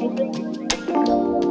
Música